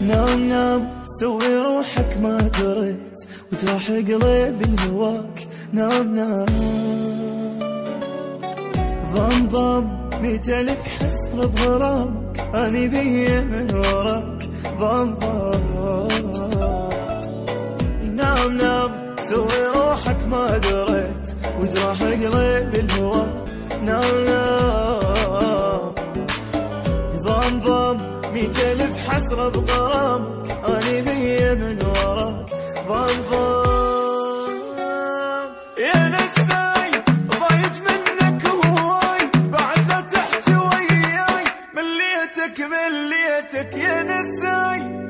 نام نام سوي روحك ما دريت وجراح قلبي هواك نام نام. ضم ضم ميت الف حسر بغرامك أني بي من وراك. ضم ضم. نام نام سوي روحك ما دريت وجراح قلبي الهواك ميت ألف حسرة بغرامك أنا بيا من وراك ضام ضام يا نساي ضايج منك هواي. بعد لا تحكي وياي. مليتك مليتك يا نساي.